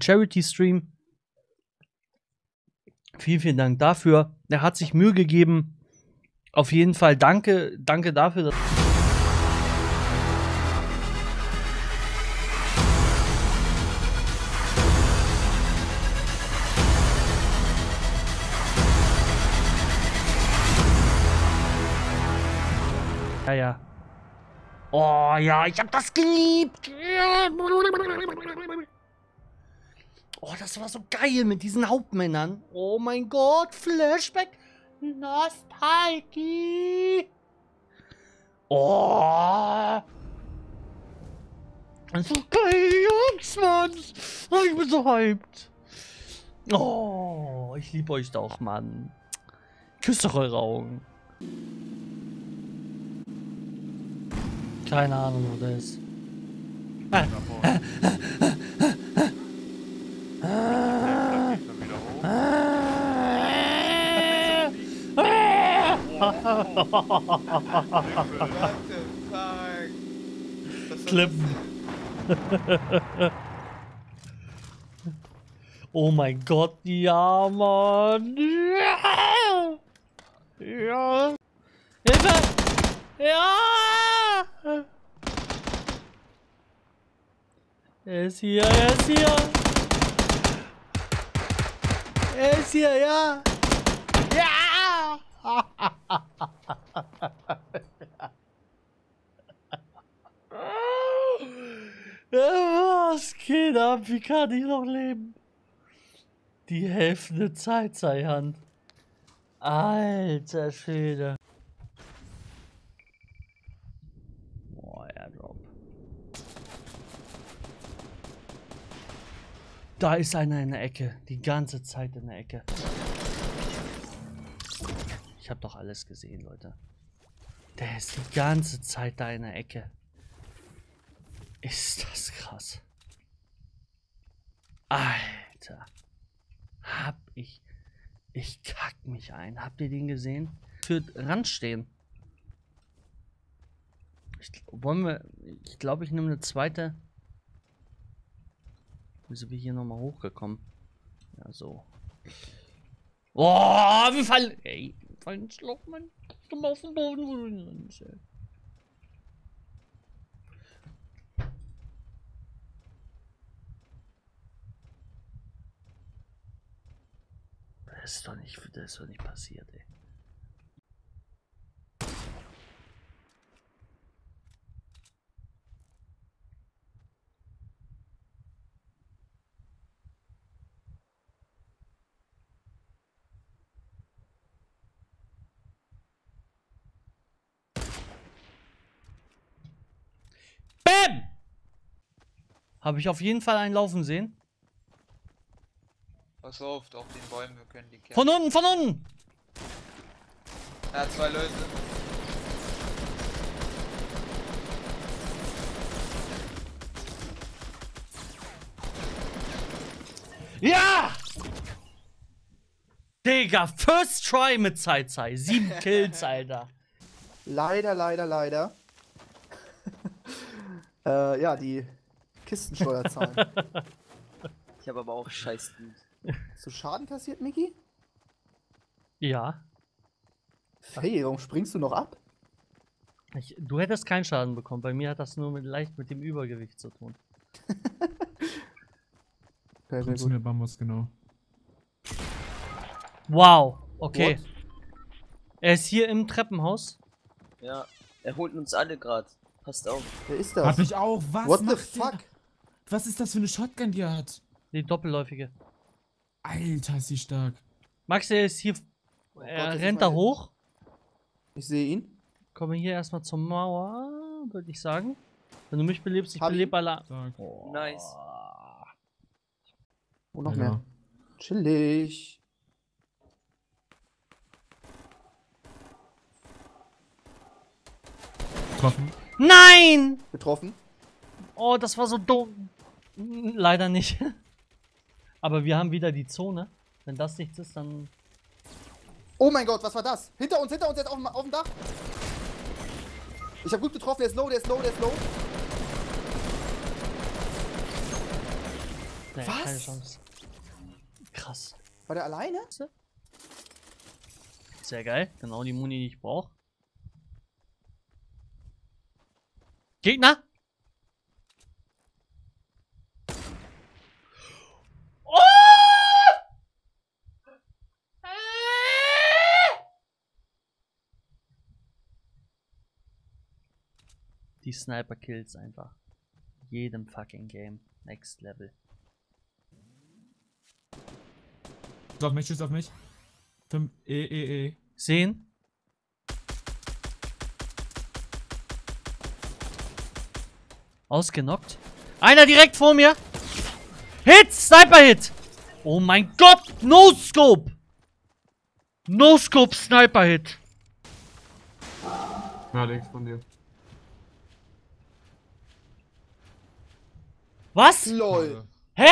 Charity-Stream. Vielen, vielen Dank dafür. Er hat sich Mühe gegeben. Auf jeden Fall danke, danke dafür. Dass ja, ja. Oh ja, ich hab das geliebt. Oh, das war so geil mit diesen Hauptmännern. Oh mein Gott, Flashback. Nostalgie. Oh. Das ist so geil, Jungs, Mann. Oh, ich bin so hyped. Oh, ich liebe euch doch, Mann. Küsst doch eure Augen. Keine Ahnung, wo der ist. Ah. Klippen. oh mein Gott, ja, Mann. Ja. Ja. Hilfe! Ja! Er ist hier, er ist hier! Er ist hier, ja! Was geht ab? Wie kann ich noch leben? Die helfende Zeit sei Hand. Alter Schwede. Boah, Airdrop. Da ist einer in der Ecke. Die ganze Zeit in der Ecke. Ich habe doch alles gesehen, Leute. Der ist die ganze Zeit da in der Ecke. Ist das krass. Alter. Hab ich. Ich kack mich ein. Habt ihr den gesehen? Für Rand stehen. Ich, wollen wir. Ich glaube, ich nehme eine zweite. Wie sind wir hier nochmal hochgekommen? Ja, so. Oh, wir fallen. Ey, wir fallen Loch, Mann. Komm auf den Boden. Das ist doch nicht, das ist doch nicht passiert, ey. Bam! Habe ich auf jeden Fall einen laufen sehen. Pass auf, auf den Bäumen, wir können die kennen. Von unten, von unten! Hat zwei Leute. Ja! Digga, first try mit Zeit Zeit. Sieben Kills, Alter. Leider, leider, leider. äh, ja, die Kistensteuerzahlen. Ich habe aber auch scheiß Loot. Hast du Schaden kassiert, Miki? Ja. Hey, warum springst du noch ab? Ich, du hättest keinen Schaden bekommen. Bei mir hat das nur mit, leicht mit dem Übergewicht zu tun. Sehr, du gut. mir Bambus, genau. Wow. Okay. What? Er ist hier im Treppenhaus. Ja, er holt uns alle grad. Passt auf. Wer ist Hab das? ich auch. Was What the macht fuck? Der? Was ist das für eine Shotgun, die er hat? Die doppelläufige. Alter, ist sie stark. Max, er ist hier. Oh Gott, er ist rennt da hoch. Ich sehe ihn. Komme hier erstmal zur Mauer, würde ich sagen. Wenn du mich belebst, ich Hab belebe alle. Oh. Nice. Oh, noch Ja. mehr. Chillig. Getroffen. Nein! Getroffen. Oh, das war so dumm. Leider nicht. Aber wir haben wieder die Zone. Wenn das nichts ist, dann. Oh mein Gott, was war das? Hinter uns, hinter uns, jetzt auf dem, auf dem Dach. Ich habe gut getroffen, der ist low, der ist low, der ist low. Nee, Was? keine Chance. Krass. War der alleine? Sehr geil. Genau die Muni, die ich brauche. Gegner! Die Sniper-Kills einfach. Jedem fucking Game. Next Level. Schieß auf mich, schieß auf mich. Fünf, e, e, e. Sehen? Ausgenockt. Einer direkt vor mir. Hit! Sniper-Hit! Oh mein Gott! No-Scope! No-Scope Sniper-Hit. Ja, links von dir. Was? LOL. Hä?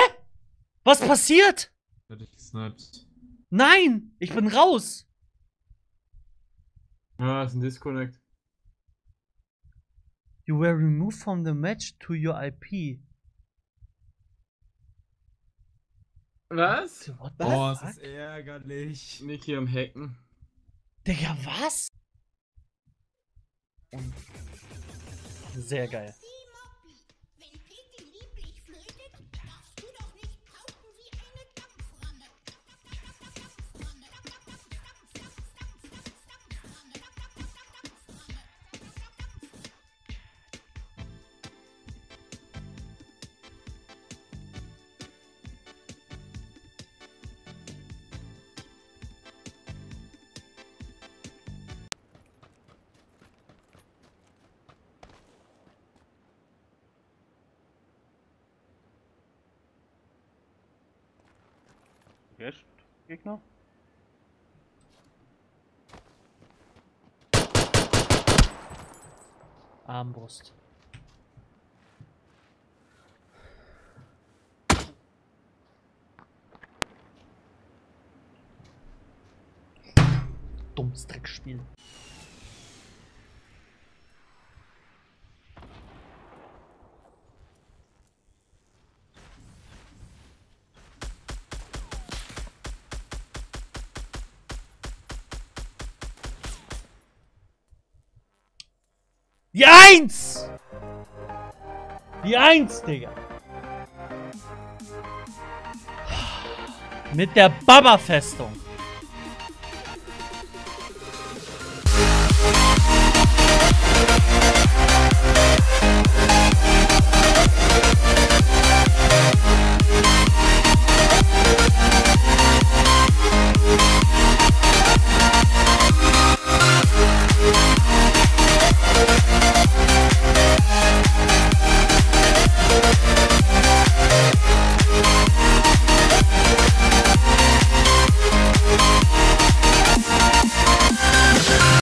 Was passiert? Hätte ich gesniped. Nein! Ich bin raus! Ja, ist ein Disconnect. You were removed from the match to your IP. Was? What the Boah, es fuck? ist ärgerlich. Niki am Hacken. Digga, was? Sehr geil. Gegner? Armbrust. Dummes Dreckspiel. Die Eins! Die Eins, Digga. Mit der Baba-Festung.